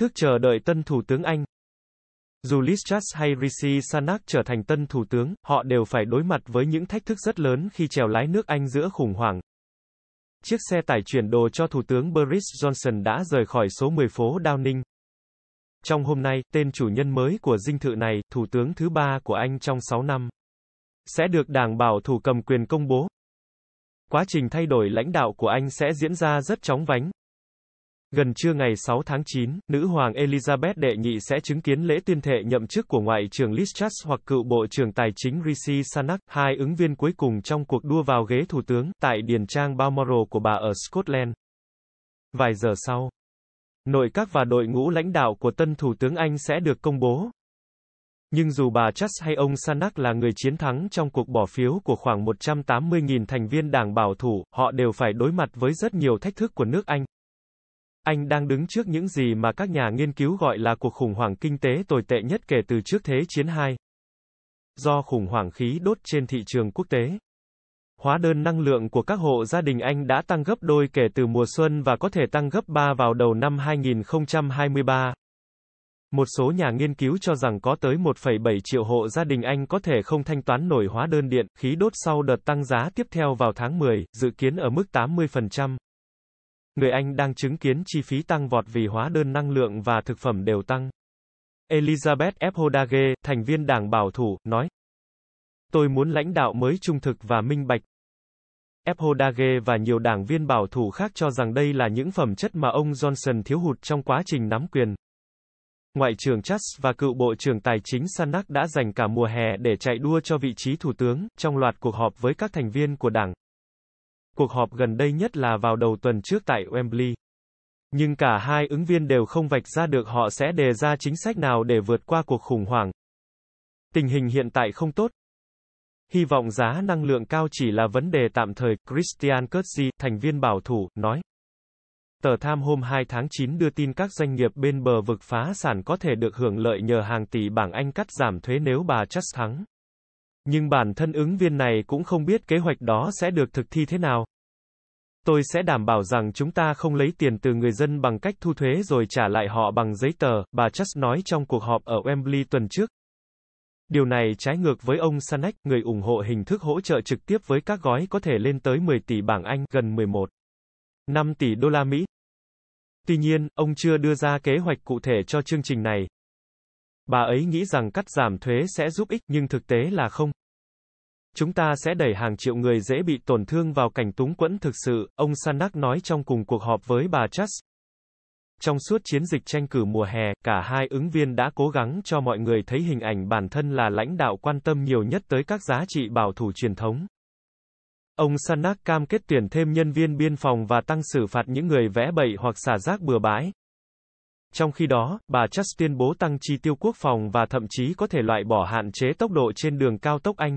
thức chờ đợi tân Thủ tướng Anh. Dù Liz Truss hay Rishi Sunak trở thành tân Thủ tướng, họ đều phải đối mặt với những thách thức rất lớn khi chèo lái nước Anh giữa khủng hoảng. Chiếc xe tải chuyển đồ cho Thủ tướng Boris Johnson đã rời khỏi số 10 phố Downing. Trong hôm nay, tên chủ nhân mới của dinh thự này, Thủ tướng thứ ba của Anh trong 6 năm, sẽ được Đảng Bảo thủ cầm quyền công bố. Quá trình thay đổi lãnh đạo của Anh sẽ diễn ra rất chóng vánh. Gần trưa ngày 6 tháng 9, nữ hoàng Elizabeth đệ nhị sẽ chứng kiến lễ tuyên thệ nhậm chức của Ngoại trưởng Liz Truss hoặc cựu Bộ trưởng Tài chính Rishi Sunak, hai ứng viên cuối cùng trong cuộc đua vào ghế thủ tướng, tại Điền trang Balmoral của bà ở Scotland. Vài giờ sau, nội các và đội ngũ lãnh đạo của tân Thủ tướng Anh sẽ được công bố. Nhưng dù bà Truss hay ông Sunak là người chiến thắng trong cuộc bỏ phiếu của khoảng 180.000 thành viên đảng bảo thủ, họ đều phải đối mặt với rất nhiều thách thức của nước Anh. Anh đang đứng trước những gì mà các nhà nghiên cứu gọi là cuộc khủng hoảng kinh tế tồi tệ nhất kể từ trước Thế chiến II. Do khủng hoảng khí đốt trên thị trường quốc tế. Hóa đơn năng lượng của các hộ gia đình Anh đã tăng gấp đôi kể từ mùa xuân và có thể tăng gấp 3 vào đầu năm 2023. Một số nhà nghiên cứu cho rằng có tới 1,7 triệu hộ gia đình Anh có thể không thanh toán nổi hóa đơn điện, khí đốt sau đợt tăng giá tiếp theo vào tháng 10, dự kiến ở mức 80%. Người Anh đang chứng kiến chi phí tăng vọt vì hóa đơn năng lượng và thực phẩm đều tăng. Elizabeth F. Hodage, thành viên đảng bảo thủ, nói. Tôi muốn lãnh đạo mới trung thực và minh bạch. F. Hodage và nhiều đảng viên bảo thủ khác cho rằng đây là những phẩm chất mà ông Johnson thiếu hụt trong quá trình nắm quyền. Ngoại trưởng Truss và cựu Bộ trưởng Tài chính Sunak đã dành cả mùa hè để chạy đua cho vị trí thủ tướng, trong loạt cuộc họp với các thành viên của đảng. Cuộc họp gần đây nhất là vào đầu tuần trước tại Wembley. Nhưng cả hai ứng viên đều không vạch ra được họ sẽ đề ra chính sách nào để vượt qua cuộc khủng hoảng. Tình hình hiện tại không tốt. Hy vọng giá năng lượng cao chỉ là vấn đề tạm thời, Christian Kurtzi, thành viên bảo thủ, nói. Tờ Tham hôm 2 tháng 9 đưa tin các doanh nghiệp bên bờ vực phá sản có thể được hưởng lợi nhờ hàng tỷ bảng Anh cắt giảm thuế nếu bà Truss thắng. Nhưng bản thân ứng viên này cũng không biết kế hoạch đó sẽ được thực thi thế nào. Tôi sẽ đảm bảo rằng chúng ta không lấy tiền từ người dân bằng cách thu thuế rồi trả lại họ bằng giấy tờ, bà Truss nói trong cuộc họp ở Wembley tuần trước. Điều này trái ngược với ông Sunak, người ủng hộ hình thức hỗ trợ trực tiếp với các gói có thể lên tới 10 tỷ bảng Anh, gần 11 5 tỷ đô la Mỹ. Tuy nhiên, ông chưa đưa ra kế hoạch cụ thể cho chương trình này. Bà ấy nghĩ rằng cắt giảm thuế sẽ giúp ích, nhưng thực tế là không. Chúng ta sẽ đẩy hàng triệu người dễ bị tổn thương vào cảnh túng quẫn thực sự, ông Sanak nói trong cùng cuộc họp với bà Truss. Trong suốt chiến dịch tranh cử mùa hè, cả hai ứng viên đã cố gắng cho mọi người thấy hình ảnh bản thân là lãnh đạo quan tâm nhiều nhất tới các giá trị bảo thủ truyền thống. Ông Sanak cam kết tuyển thêm nhân viên biên phòng và tăng xử phạt những người vẽ bậy hoặc xả rác bừa bãi. Trong khi đó, bà Truss tuyên bố tăng chi tiêu quốc phòng và thậm chí có thể loại bỏ hạn chế tốc độ trên đường cao tốc Anh.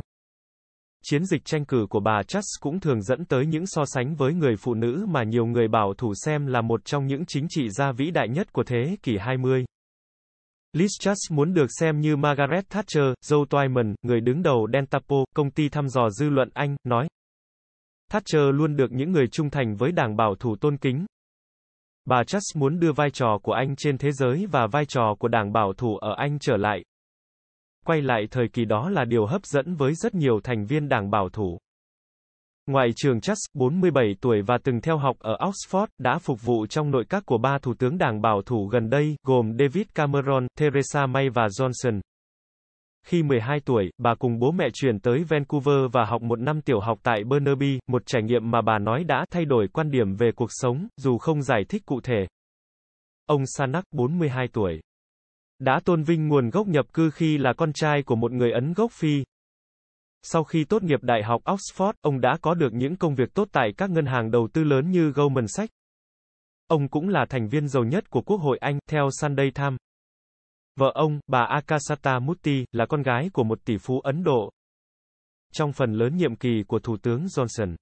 Chiến dịch tranh cử của bà Truss cũng thường dẫn tới những so sánh với người phụ nữ mà nhiều người bảo thủ xem là một trong những chính trị gia vĩ đại nhất của thế kỷ 20. Liz Truss muốn được xem như Margaret Thatcher, Joe Twyman, người đứng đầu Dentapo, công ty thăm dò dư luận Anh, nói. Thatcher luôn được những người trung thành với đảng bảo thủ tôn kính. Bà Truss muốn đưa vai trò của Anh trên thế giới và vai trò của đảng bảo thủ ở Anh trở lại. Quay lại thời kỳ đó là điều hấp dẫn với rất nhiều thành viên đảng bảo thủ. Ngoại trưởng Truss, 47 tuổi và từng theo học ở Oxford, đã phục vụ trong nội các của ba thủ tướng đảng bảo thủ gần đây, gồm David Cameron, Theresa May và Johnson. Khi 12 tuổi, bà cùng bố mẹ chuyển tới Vancouver và học một năm tiểu học tại Burnaby, một trải nghiệm mà bà nói đã thay đổi quan điểm về cuộc sống, dù không giải thích cụ thể. Ông Sanak, 42 tuổi, đã tôn vinh nguồn gốc nhập cư khi là con trai của một người Ấn gốc Phi. Sau khi tốt nghiệp Đại học Oxford, ông đã có được những công việc tốt tại các ngân hàng đầu tư lớn như Goldman Sachs. Ông cũng là thành viên giàu nhất của Quốc hội Anh, theo Sunday Times. Vợ ông, bà Akasata Mutti, là con gái của một tỷ phú Ấn Độ. Trong phần lớn nhiệm kỳ của Thủ tướng Johnson,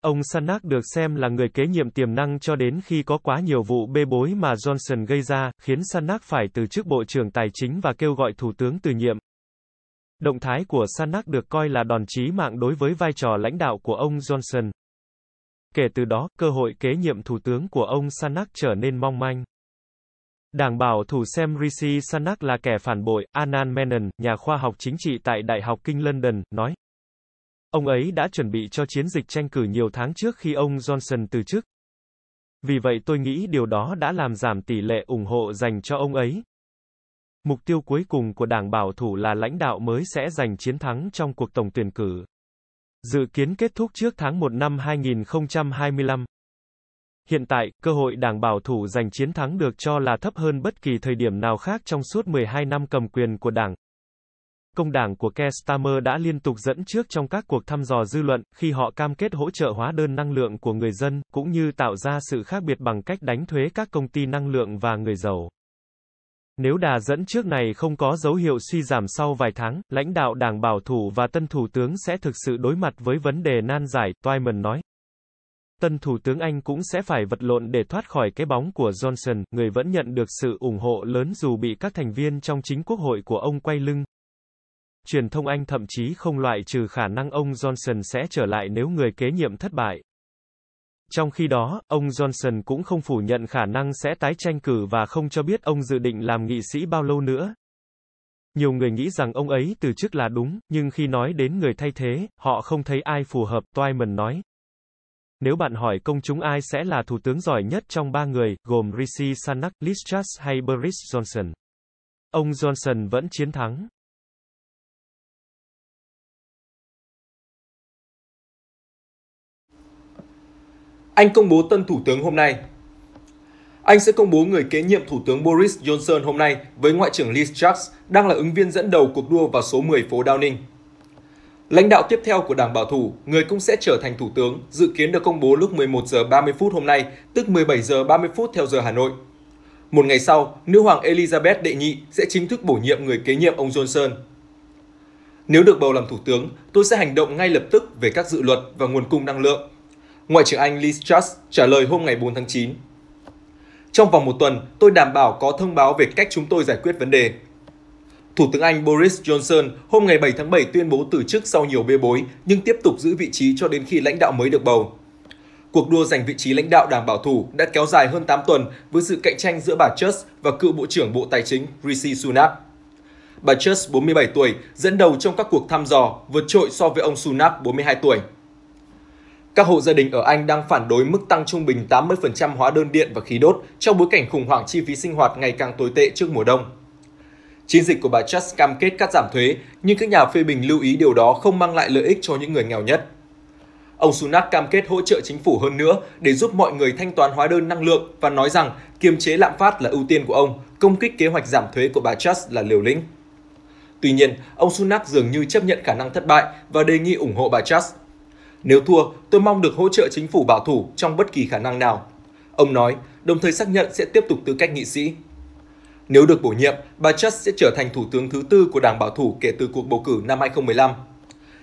ông Sunak được xem là người kế nhiệm tiềm năng cho đến khi có quá nhiều vụ bê bối mà Johnson gây ra, khiến Sunak phải từ chức Bộ trưởng Tài chính và kêu gọi Thủ tướng từ nhiệm. Động thái của Sunak được coi là đòn chí mạng đối với vai trò lãnh đạo của ông Johnson. Kể từ đó, cơ hội kế nhiệm thủ tướng của ông Sunak trở nên mong manh. Đảng bảo thủ xem Rishi Sunak là kẻ phản bội, Anand Menon, nhà khoa học chính trị tại Đại học Kinh London, nói. Ông ấy đã chuẩn bị cho chiến dịch tranh cử nhiều tháng trước khi ông Johnson từ chức. Vì vậy tôi nghĩ điều đó đã làm giảm tỷ lệ ủng hộ dành cho ông ấy. Mục tiêu cuối cùng của Đảng Bảo thủ là lãnh đạo mới sẽ giành chiến thắng trong cuộc tổng tuyển cử. Dự kiến kết thúc trước tháng 1 năm 2025. Hiện tại, cơ hội Đảng Bảo thủ giành chiến thắng được cho là thấp hơn bất kỳ thời điểm nào khác trong suốt 12 năm cầm quyền của Đảng. Công đảng của Keir Starmer đã liên tục dẫn trước trong các cuộc thăm dò dư luận, khi họ cam kết hỗ trợ hóa đơn năng lượng của người dân, cũng như tạo ra sự khác biệt bằng cách đánh thuế các công ty năng lượng và người giàu. Nếu đà dẫn trước này không có dấu hiệu suy giảm sau vài tháng, lãnh đạo đảng bảo thủ và tân thủ tướng sẽ thực sự đối mặt với vấn đề nan giải, Twyman nói. Tân thủ tướng Anh cũng sẽ phải vật lộn để thoát khỏi cái bóng của Johnson, người vẫn nhận được sự ủng hộ lớn dù bị các thành viên trong chính quốc hội của ông quay lưng. Truyền thông Anh thậm chí không loại trừ khả năng ông Johnson sẽ trở lại nếu người kế nhiệm thất bại. Trong khi đó, ông Johnson cũng không phủ nhận khả năng sẽ tái tranh cử và không cho biết ông dự định làm nghị sĩ bao lâu nữa. Nhiều người nghĩ rằng ông ấy từ chức là đúng, nhưng khi nói đến người thay thế, họ không thấy ai phù hợp, Twyman nói. Nếu bạn hỏi công chúng ai sẽ là thủ tướng giỏi nhất trong ba người, gồm Rishi Sunak, Liz Truss hay Boris Johnson, ông Johnson vẫn chiến thắng. Anh công bố tân thủ tướng hôm nay. Anh sẽ công bố người kế nhiệm Thủ tướng Boris Johnson hôm nay với Ngoại trưởng Liz Truss đang là ứng viên dẫn đầu cuộc đua vào số 10 phố Downing. Lãnh đạo tiếp theo của Đảng Bảo thủ, người cũng sẽ trở thành thủ tướng, dự kiến được công bố lúc 11 giờ 30 phút hôm nay, tức 17 giờ 30 phút theo giờ Hà Nội. Một ngày sau, nữ hoàng Elizabeth đệ nhị sẽ chính thức bổ nhiệm người kế nhiệm ông Johnson. Nếu được bầu làm thủ tướng, tôi sẽ hành động ngay lập tức về các dự luật và nguồn cung năng lượng, Ngoại trưởng Anh Liz Truss trả lời hôm ngày 4 tháng 9. Trong vòng một tuần, tôi đảm bảo có thông báo về cách chúng tôi giải quyết vấn đề. Thủ tướng Anh Boris Johnson hôm ngày 7 tháng 7 tuyên bố từ chức sau nhiều bê bối, nhưng tiếp tục giữ vị trí cho đến khi lãnh đạo mới được bầu. Cuộc đua giành vị trí lãnh đạo đảng bảo thủ đã kéo dài hơn 8 tuần với sự cạnh tranh giữa bà Truss và cựu Bộ trưởng Bộ Tài chính Rishi Sunak. Bà Truss, 47 tuổi, dẫn đầu trong các cuộc thăm dò, vượt trội so với ông Sunak, 42 tuổi. Các hộ gia đình ở Anh đang phản đối mức tăng trung bình 80% hóa đơn điện và khí đốt trong bối cảnh khủng hoảng chi phí sinh hoạt ngày càng tồi tệ trước mùa đông. Chiến dịch của bà Truss cam kết cắt giảm thuế, nhưng các nhà phê bình lưu ý điều đó không mang lại lợi ích cho những người nghèo nhất. Ông Sunak cam kết hỗ trợ chính phủ hơn nữa để giúp mọi người thanh toán hóa đơn năng lượng và nói rằng kiềm chế lạm phát là ưu tiên của ông, công kích kế hoạch giảm thuế của bà Truss là liều lĩnh. Tuy nhiên, ông Sunak dường như chấp nhận khả năng thất bại và đề nghị ủng hộ bà Truss nếu thua, tôi mong được hỗ trợ chính phủ bảo thủ trong bất kỳ khả năng nào. Ông nói, đồng thời xác nhận sẽ tiếp tục tư cách nghị sĩ. Nếu được bổ nhiệm, bà Truss sẽ trở thành thủ tướng thứ tư của Đảng Bảo thủ kể từ cuộc bầu cử năm 2015.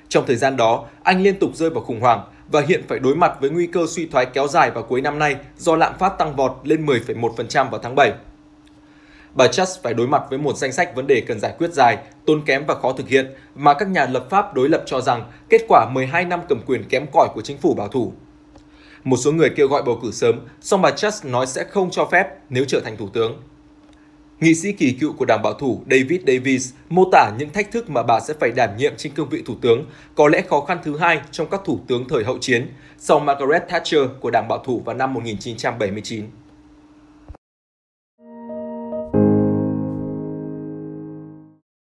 Trong thời gian đó, Anh liên tục rơi vào khủng hoảng và hiện phải đối mặt với nguy cơ suy thoái kéo dài vào cuối năm nay do lạm phát tăng vọt lên 10,1% vào tháng 7 bà Truss phải đối mặt với một danh sách vấn đề cần giải quyết dài, tốn kém và khó thực hiện mà các nhà lập pháp đối lập cho rằng kết quả 12 năm cầm quyền kém cỏi của chính phủ bảo thủ. Một số người kêu gọi bầu cử sớm, song bà Truss nói sẽ không cho phép nếu trở thành thủ tướng. Nghị sĩ kỳ cựu của đảng bảo thủ David Davis mô tả những thách thức mà bà sẽ phải đảm nhiệm trên cương vị thủ tướng, có lẽ khó khăn thứ hai trong các thủ tướng thời hậu chiến, sau Margaret Thatcher của đảng bảo thủ vào năm 1979.